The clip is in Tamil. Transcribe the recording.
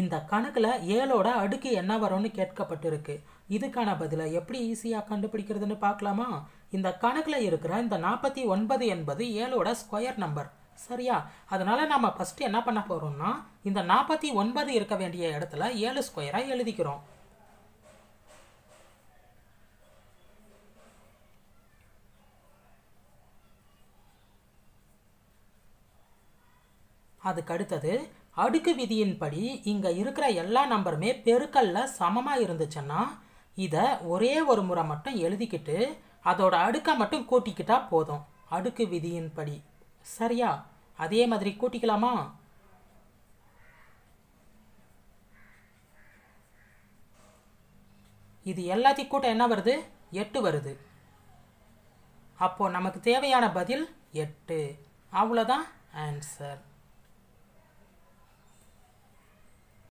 இந்த கணக்கில் ஏழோட அடுக்கு என்ன வரும்னு கேட்கப்பட்டிருக்கு. இதுக்கான பதிலை எப்படி ஈஸியாக கண்டுபிடிக்கிறதுன்னு பார்க்கலாமா? இந்த கணக்கில் இருக்கிற இந்த நாற்பத்தி ஒன்பது என்பது ஏழோட ஸ்கொயர் நம்பர் சரியா? அதனால நம்ம ஃபஸ்ட்டு என்ன பண்ண போகிறோம்னா இந்த நாற்பத்தி ஒன்பது இருக்க வேண்டிய இடத்துல ஏழு ஸ்கொயராக எழுதிக்கிறோம். அதுக்கு அடுத்தது அடுக்கு விதியின்படி இங்கே இருக்கிற எல்லா நம்பருமே பெருக்கல்ல சமமாக இருந்துச்சுன்னா இதை ஒரே ஒரு முறை மட்டும் எழுதிக்கிட்டு அதோட அடுக்கை மட்டும் கூட்டிக்கிட்டா போதும். அடுக்கு விதியின்படி. சரியா? அதே மாதிரி கூட்டிக்கலாமா? இது எல்லாத்தையும் கூட்ட என்ன வருது? எட்டு வருது. அப்போ நமக்கு தேவையான பதில் எட்டு. அவ்வளோதான் ஆன்சர்